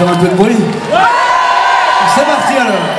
faire un peu de bruit. Ouais C'est parti alors.